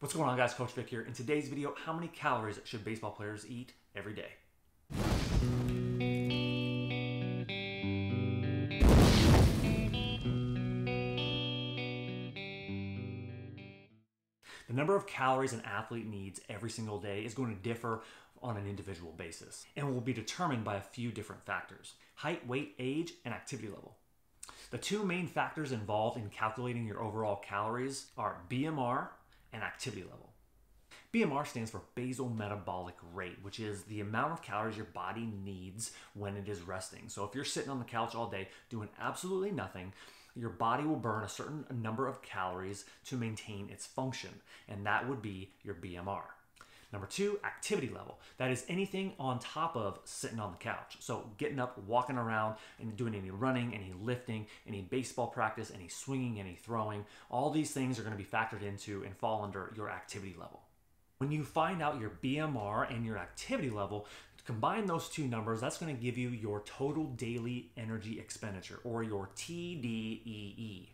What's going on guys, Coach Vic here. In today's video, how many calories should baseball players eat every day? The number of calories an athlete needs every single day is going to differ on an individual basis and will be determined by a few different factors height, weight, age, and activity level. The two main factors involved in calculating your overall calories are BMR and activity level. BMR stands for basal metabolic rate, which is the amount of calories your body needs when it is resting. So if you're sitting on the couch all day doing absolutely nothing, your body will burn a certain number of calories to maintain its function, and that would be your BMR. Number two, activity level. That is anything on top of sitting on the couch. So getting up, walking around, and doing any running, any lifting, any baseball practice, any swinging, any throwing. All these things are going to be factored into and fall under your activity level. When you find out your BMR and your activity level, combine those two numbers, that's going to give you your total daily energy expenditure or your TDEE.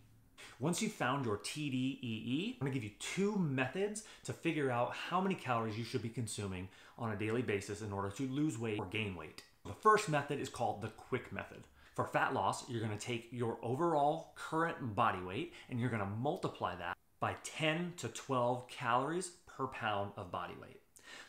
Once you've found your TDEE, I'm to give you two methods to figure out how many calories you should be consuming on a daily basis in order to lose weight or gain weight. The first method is called the quick method. For fat loss, you're going to take your overall current body weight and you're going to multiply that by 10 to 12 calories per pound of body weight.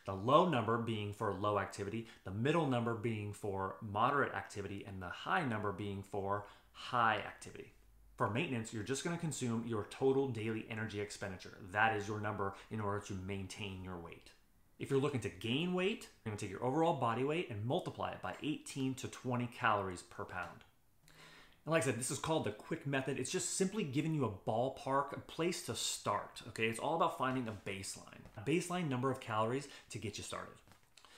The low number being for low activity, the middle number being for moderate activity, and the high number being for high activity. For maintenance, you're just going to consume your total daily energy expenditure. That is your number in order to maintain your weight. If you're looking to gain weight, you're going to take your overall body weight and multiply it by 18 to 20 calories per pound. And like I said, this is called the quick method. It's just simply giving you a ballpark, a place to start. Okay, it's all about finding a baseline, a baseline number of calories to get you started.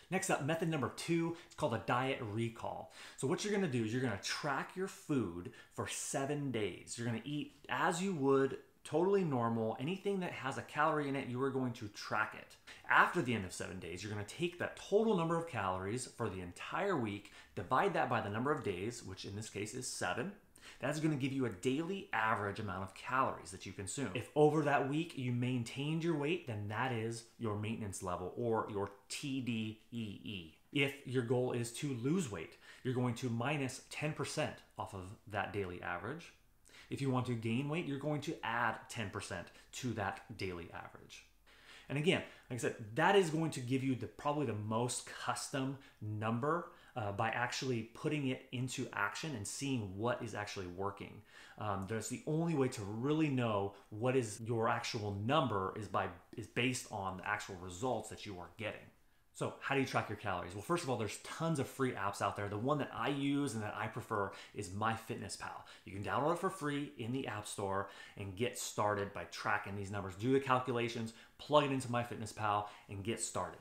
Next up, method number two, it's called a diet recall. So what you're gonna do is you're gonna track your food for seven days. You're gonna eat as you would totally normal. Anything that has a calorie in it, you are going to track it. After the end of seven days, you're going to take that total number of calories for the entire week, divide that by the number of days, which in this case is seven. That's going to give you a daily average amount of calories that you consume. If over that week you maintained your weight, then that is your maintenance level or your TDEE. If your goal is to lose weight, you're going to minus 10% off of that daily average. If you want to gain weight, you're going to add 10% to that daily average. And again, like I said, that is going to give you the probably the most custom number uh, by actually putting it into action and seeing what is actually working. Um, that's the only way to really know what is your actual number is by is based on the actual results that you are getting. So, how do you track your calories? Well, first of all, there's tons of free apps out there. The one that I use and that I prefer is MyFitnessPal. You can download it for free in the App Store and get started by tracking these numbers. Do the calculations, plug it into MyFitnessPal, and get started.